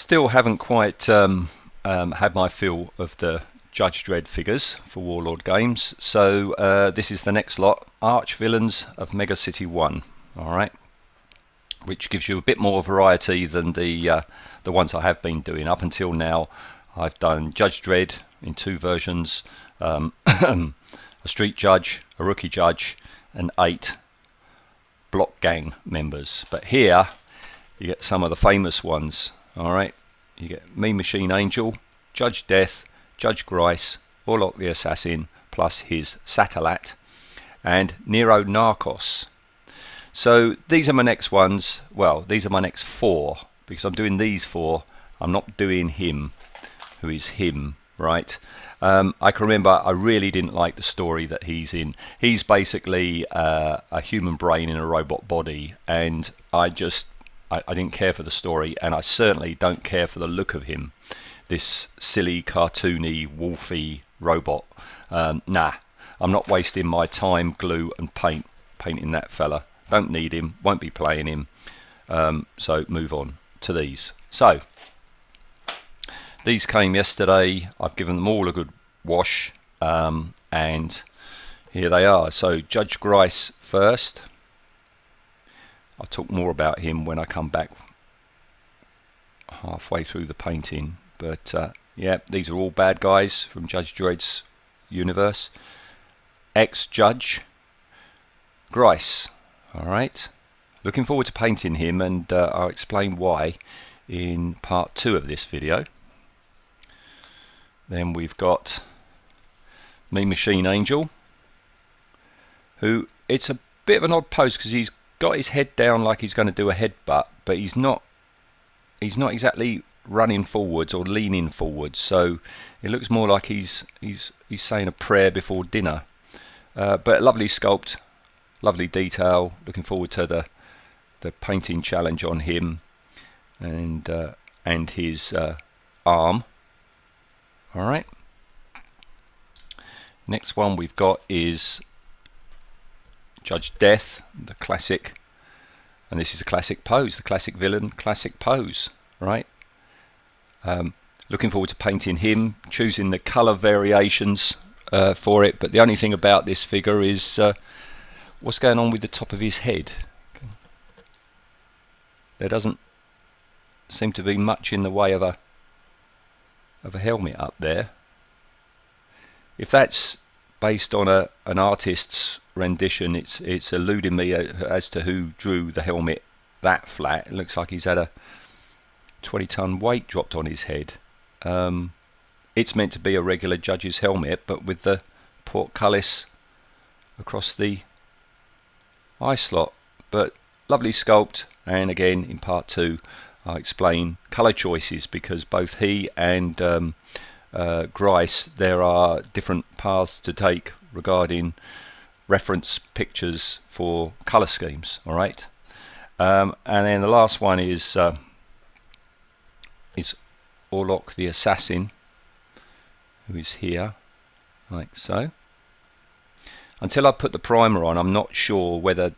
Still haven't quite um, um, had my fill of the Judge Dredd figures for Warlord games, so uh, this is the next lot, Arch Villains of Mega City 1, alright, which gives you a bit more variety than the, uh, the ones I have been doing. Up until now I've done Judge Dredd in two versions, um, a Street Judge, a Rookie Judge, and eight Block Gang members. But here you get some of the famous ones, alright, you get Mean Machine Angel, Judge Death, Judge Grice, Orlok the Assassin, plus his Satalat, and Nero Narcos. So these are my next ones. Well, these are my next four because I'm doing these four. I'm not doing him, who is him, right? Um, I can remember I really didn't like the story that he's in. He's basically uh, a human brain in a robot body, and I just I, I didn't care for the story, and I certainly don't care for the look of him this silly, cartoony, wolfy robot. Um, nah, I'm not wasting my time, glue and paint painting that fella. Don't need him, won't be playing him. Um, so move on to these. So, these came yesterday. I've given them all a good wash. Um, and here they are. So Judge Grice first. I'll talk more about him when I come back halfway through the painting. But uh, yeah, these are all bad guys from Judge Dredd's universe. Ex-Judge Grice. Alright. Looking forward to painting him and uh, I'll explain why in part two of this video. Then we've got Mean Machine Angel, who it's a bit of an odd pose because he's got his head down like he's going to do a headbutt, but he's not. He's not exactly running forwards or leaning forwards, so it looks more like he's he's he's saying a prayer before dinner. Uh, but lovely sculpt, lovely detail. Looking forward to the the painting challenge on him and uh, and his uh, arm. All right. Next one we've got is Judge Death, the classic, and this is a classic pose, the classic villain, classic pose, right? Um, looking forward to painting him, choosing the colour variations uh, for it, but the only thing about this figure is uh, what's going on with the top of his head. There doesn't seem to be much in the way of a of a helmet up there. If that's based on a an artist's rendition, it's it's eluding me uh, as to who drew the helmet that flat. It looks like he's had a 20 ton weight dropped on his head. Um, it's meant to be a regular judge's helmet, but with the portcullis across the eye slot. But lovely sculpt, and again in part two, I'll explain colour choices because both he and um, uh, Grice, there are different paths to take regarding reference pictures for colour schemes. All right, um, and then the last one is uh, is Orlok the assassin, who is here, like so. Until I put the primer on, I'm not sure whether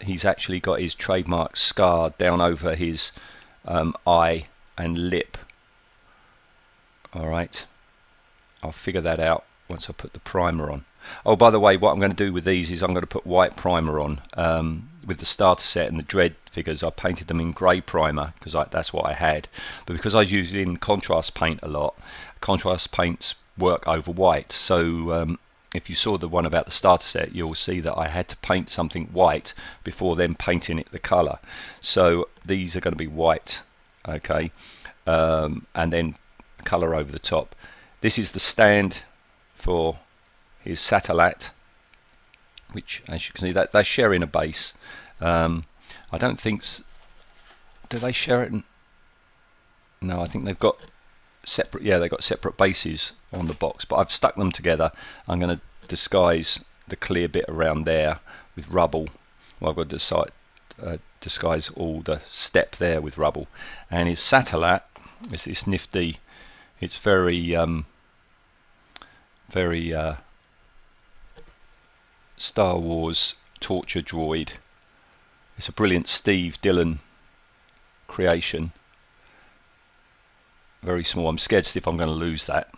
he's actually got his trademark scar down over his um, eye and lip. Alright, I'll figure that out once I put the primer on. Oh, by the way, what I'm going to do with these is I'm going to put white primer on. Um, with the starter set and the Dredd figures, I painted them in grey primer because that's what I had. But because I use in contrast paint a lot, contrast paints work over white. So um, if you saw the one about the starter set, you'll see that I had to paint something white before then painting it the colour. So these are going to be white, okay, um, and then colour over the top. This is the stand for his Satalat, which, as you can see, that they're sharing a base. Um, I don't think. Do they share it? No, I think they've got separate. Yeah, they've got separate bases on the box, but I've stuck them together. I'm going to disguise the clear bit around there with rubble. Well, I've got to decide, uh, disguise all the step there with rubble. And his Satalat is this nifty. It's very, um, very uh, Star Wars torture droid. It's a brilliant Steve Dillon creation. very small. I'm scared stiff I'm going to lose that.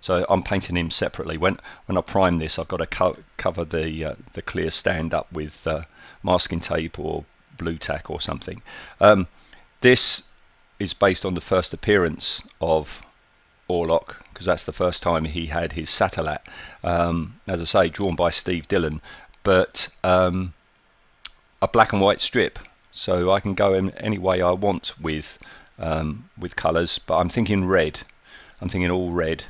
So I'm painting him separately. When when I prime this, I've got to co cover the uh, the clear stand up with uh, masking tape or blue tack or something. Um, this is based on the first appearance of Orlok because that's the first time he had his Satalat. Um, as I say, drawn by Steve Dillon, but um, a black and white strip, so I can go in any way I want with um, with colours. But I'm thinking red. I'm thinking all red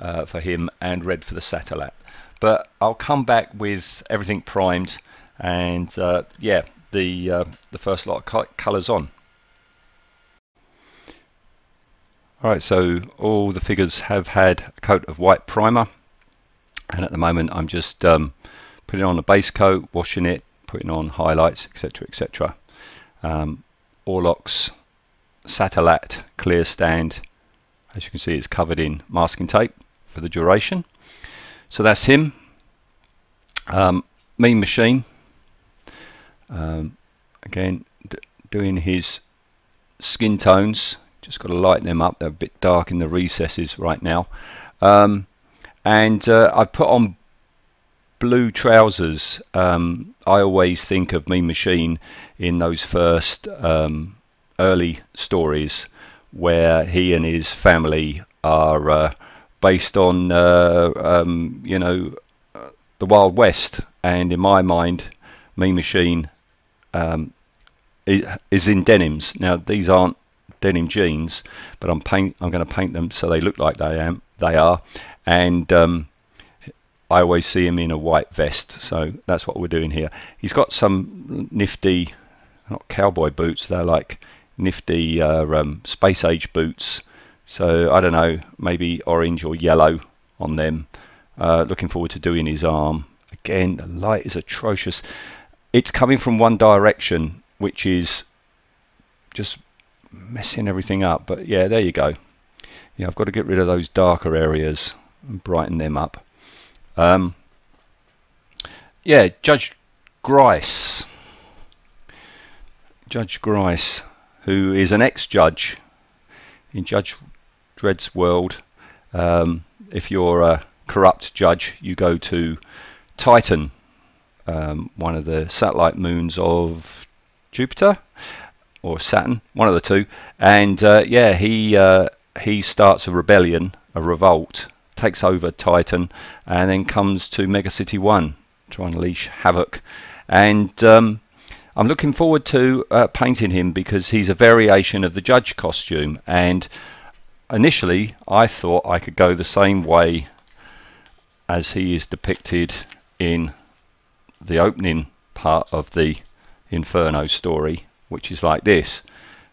uh, for him and red for the Satalat. But I'll come back with everything primed and uh, yeah, the uh, the first lot of colours on. Alright, so all the figures have had a coat of white primer and at the moment I'm just um, putting on a base coat, washing it, putting on highlights, etc. etc. Um, Satalat clear stand, as you can see, it's covered in masking tape for the duration. So that's him. Um, mean Machine, um, again, doing his skin tones. Just got to lighten them up. They're a bit dark in the recesses right now. Um, and uh, I put on blue trousers. Um, I always think of Mean Machine in those first um, early stories where he and his family are uh, based on, uh, um, you know, the Wild West. And in my mind, Mean Machine um, is in denims. Now these aren't denim jeans, but I'm paint. I'm going to paint them so they look like they am. They are, and um, I always see him in a white vest. So that's what we're doing here. He's got some nifty, not cowboy boots. They're like nifty uh, um, space age boots. So I don't know, maybe orange or yellow on them. Uh, looking forward to doing his arm. Again, the light is atrocious it's coming from one direction, which is just messing everything up. But yeah, there you go. Yeah, I've got to get rid of those darker areas and brighten them up. Um, yeah, Judge Grice. Judge Grice, who is an ex-judge in Judge Dredd's world. Um, if you're a corrupt judge, you go to Titan um, one of the satellite moons of Jupiter or Saturn, one of the two. And uh, yeah, he uh, he starts a rebellion, a revolt, takes over Titan, and then comes to Mega City One to unleash havoc. And um, I'm looking forward to uh, painting him because he's a variation of the Judge costume. And initially, I thought I could go the same way as he is depicted in the opening part of the Inferno story, which is like this.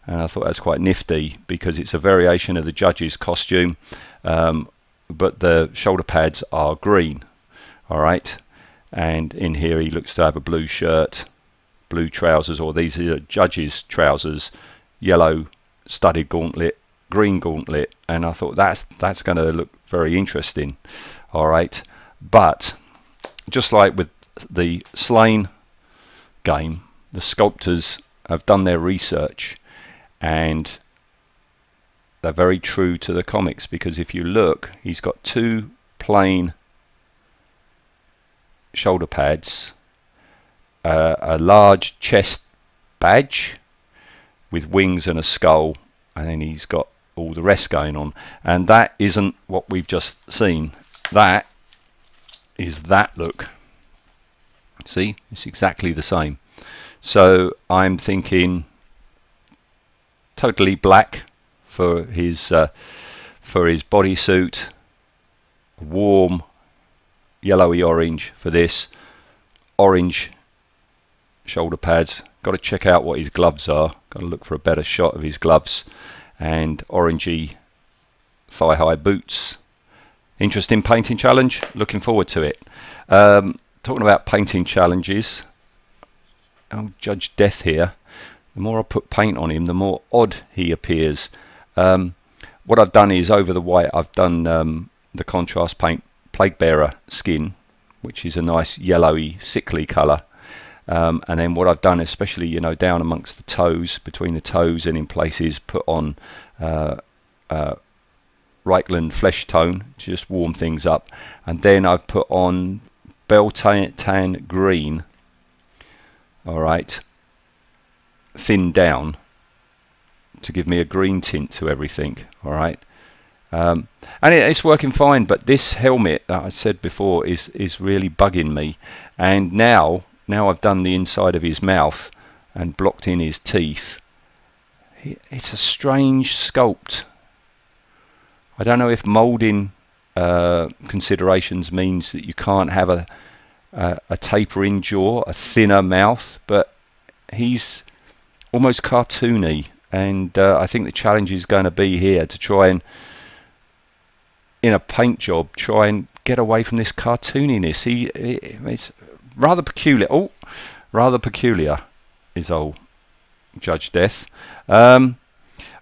And I thought that's quite nifty because it's a variation of the judge's costume, um, but the shoulder pads are green. All right, and in here he looks to have a blue shirt, blue trousers, or these are judge's trousers, yellow studded gauntlet, green gauntlet, and I thought that's that's going to look very interesting. All right, but just like with the Slaine game, the sculptors have done their research and they're very true to the comics because if you look, he's got two plain shoulder pads, uh, a large chest badge with wings and a skull, and then he's got all the rest going on. And that isn't what we've just seen. That is that look. See, it's exactly the same. So I'm thinking totally black for his uh, for his bodysuit, warm yellowy orange for this, orange shoulder pads. Got to check out what his gloves are. Got to look for a better shot of his gloves and orangey thigh high boots. Interesting painting challenge. Looking forward to it. Um, talking about painting challenges, I'll judge death here. The more I put paint on him, the more odd he appears. Um, what I've done is over the white, I've done um, the contrast paint Plague Bearer skin, which is a nice yellowy, sickly colour. Um, and then what I've done, especially you know down amongst the toes, between the toes and in places, put on uh, uh, Reikland flesh tone to just warm things up and then I've put on Beltane tan green alright thin down to give me a green tint to everything. Alright um, and it, it's working fine but this helmet that I said before is is really bugging me. And now now I've done the inside of his mouth and blocked in his teeth. It's a strange sculpt. I don't know if moulding uh, considerations means that you can't have a, a, a tapering jaw, a thinner mouth, but he's almost cartoony, and uh, I think the challenge is going to be here to try and, in a paint job, try and get away from this cartooniness. He, it's rather peculiar. Oh, rather peculiar is old Judge Death. Um,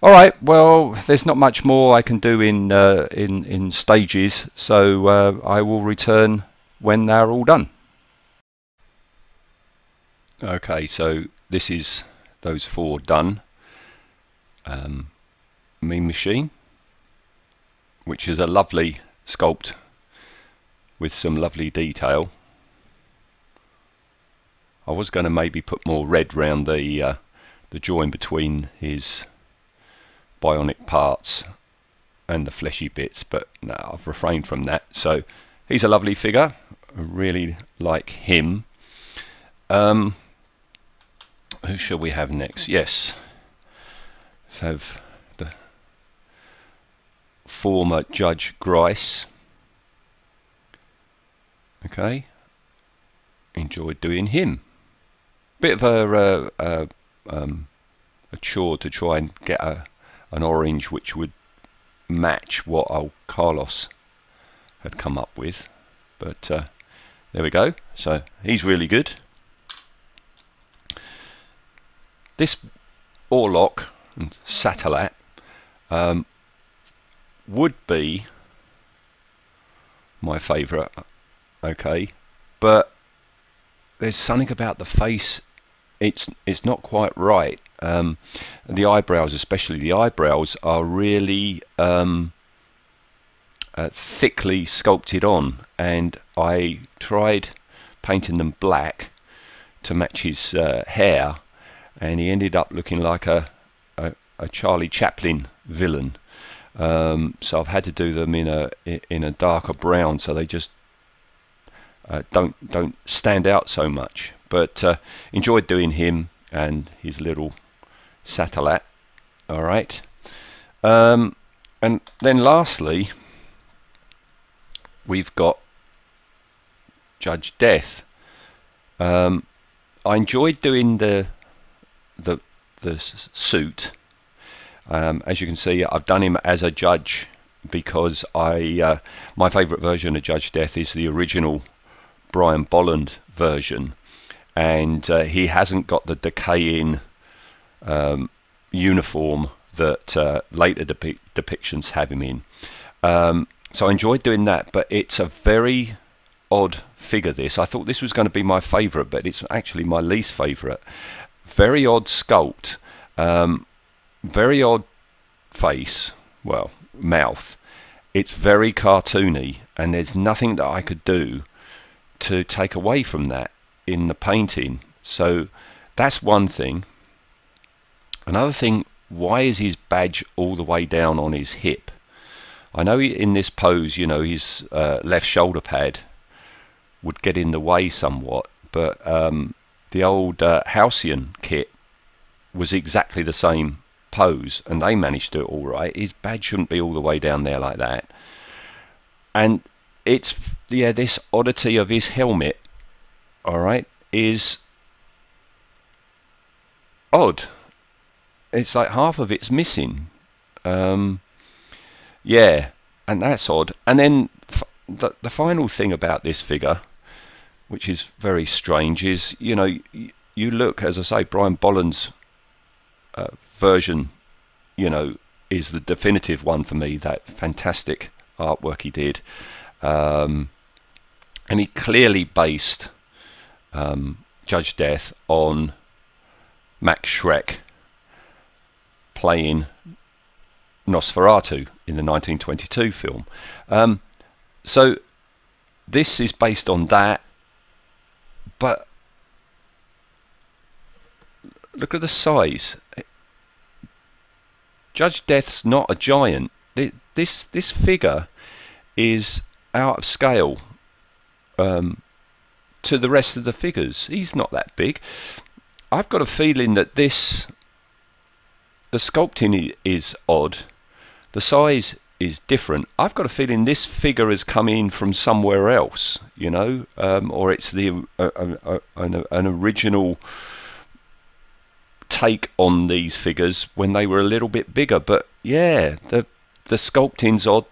all right. Well, there's not much more I can do in uh, in in stages, so uh, I will return when they're all done. Okay, so this is those four done. Um, Mean Machine, which is a lovely sculpt with some lovely detail. I was going to maybe put more red round the uh, the join between his bionic parts and the fleshy bits, but no, I've refrained from that. So he's a lovely figure. I really like him. Um, who shall we have next? Yes, let's have the former Judge Grice. Okay, enjoyed doing him. Bit of a, uh, um, a chore to try and get a an orange which would match what old Carlos had come up with. But uh, there we go. So he's really good. This Orlok and um, would be my favourite, okay, but there's something about the face. It's it's not quite right. Um, the eyebrows, especially the eyebrows, are really um, uh, thickly sculpted on, and I tried painting them black to match his uh, hair, and he ended up looking like a, a, a Charlie Chaplin villain. Um, so I've had to do them in a in a darker brown, so they just uh, don't don't stand out so much. But uh, enjoyed doing him and his little satellite. All right. Um, and then lastly, we've got Judge Death. Um, I enjoyed doing the the the suit. Um, as you can see, I've done him as a judge because I uh, my favourite version of Judge Death is the original Brian Bolland version, and uh, he hasn't got the decaying um, uniform that uh, later depi depictions have him in. Um, so I enjoyed doing that, but it's a very odd figure. This I thought this was going to be my favourite, but it's actually my least favourite. Very odd sculpt, um, very odd face. Well, mouth. It's very cartoony, and there's nothing that I could do to take away from that in the painting. So that's one thing. Another thing, why is his badge all the way down on his hip? I know in this pose, you know, his uh, left shoulder pad would get in the way somewhat, but um, the old uh, Halcyon kit was exactly the same pose, and they managed to do it all right. His badge shouldn't be all the way down there like that. And it's, yeah, this oddity of his helmet, all right, is odd it's like half of it's missing. Um, yeah, and that's odd. And then the, the final thing about this figure, which is very strange, is you know you look as I say, Brian Bolland's uh, version, you know, is the definitive one for me. That fantastic artwork he did, um, and he clearly based um, Judge Death on Max Schreck playing Nosferatu in the 1922 film. Um, so this is based on that, but look at the size. Judge Death's not a giant. This this figure is out of scale um, to the rest of the figures. He's not that big. I've got a feeling that this the sculpting is odd. The size is different. I've got a feeling this figure has come in from somewhere else, you know, um, or it's the uh, uh, uh, an, an original take on these figures when they were a little bit bigger. But yeah, the the sculpting's odd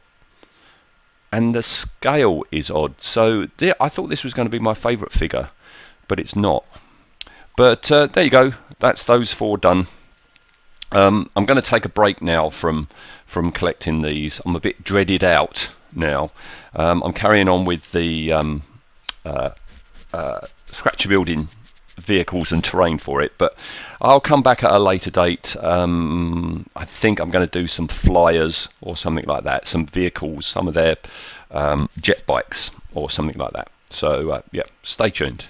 and the scale is odd. So I thought this was going to be my favourite figure, but it's not. But uh, there you go. That's those four done. Um, I'm going to take a break now from from collecting these. I'm a bit dreaded out now. Um, I'm carrying on with the um, uh, uh, building vehicles and terrain for it, but I'll come back at a later date. Um, I think I'm going to do some flyers or something like that, some vehicles, some of their um, jet bikes or something like that. So uh, yeah, stay tuned.